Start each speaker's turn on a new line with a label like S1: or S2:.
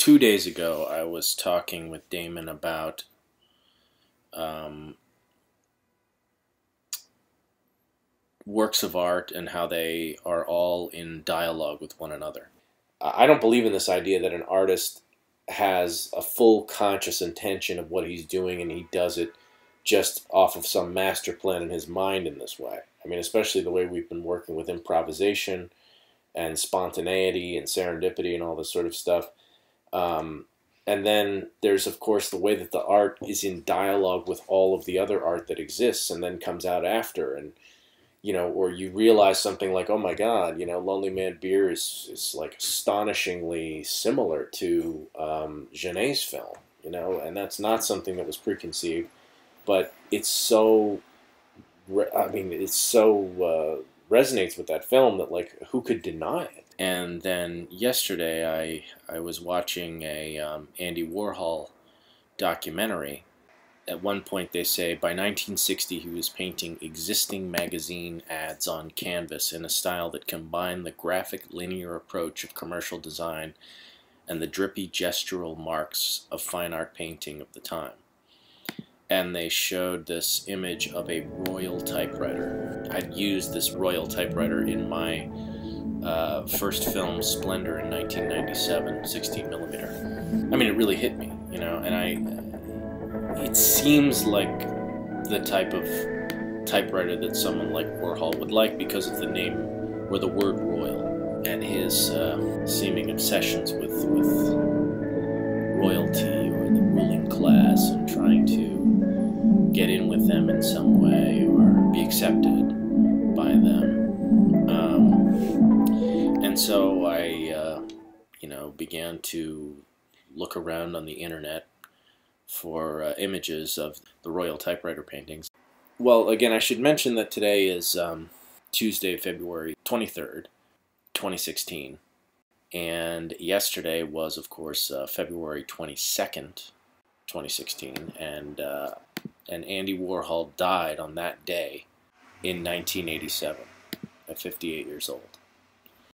S1: two days ago, I was talking with Damon about um, works of art and how they are all in dialogue with one another. I don't believe in this idea that an artist has a full conscious intention of what he's doing and he does it just off of some master plan in his mind in this way. I mean, especially the way we've been working with improvisation and spontaneity and serendipity and all this sort of stuff. Um, and then there's, of course, the way that the art is in dialogue with all of the other art that exists and then comes out after. And, you know, or you realize something like, oh my God, you know, Lonely Man Beer is, is like astonishingly similar to um, Genet's film, you know, and that's not something that was preconceived, but it's so, I mean, it's so uh, resonates with that film that, like, who could deny it? And then yesterday, I I was watching a um, Andy Warhol documentary. At one point, they say by 1960 he was painting existing magazine ads on canvas in a style that combined the graphic linear approach of commercial design and the drippy gestural marks of fine art painting of the time. And they showed this image of a royal typewriter. I'd used this royal typewriter in my uh, first film, Splendor, in 1997, 16 millimeter. I mean, it really hit me, you know, and I. It seems like the type of typewriter that someone like Warhol would like because of the name or the word royal and his uh, seeming obsessions with with royalty or the ruling class and trying to with them in some way or be accepted by them. Um, and so I, uh, you know, began to look around on the internet for uh, images of the Royal Typewriter paintings. Well, again, I should mention that today is um, Tuesday, February 23rd, 2016. And yesterday was, of course, uh, February 22nd, 2016. And, uh, and Andy Warhol died on that day in 1987 at 58 years old.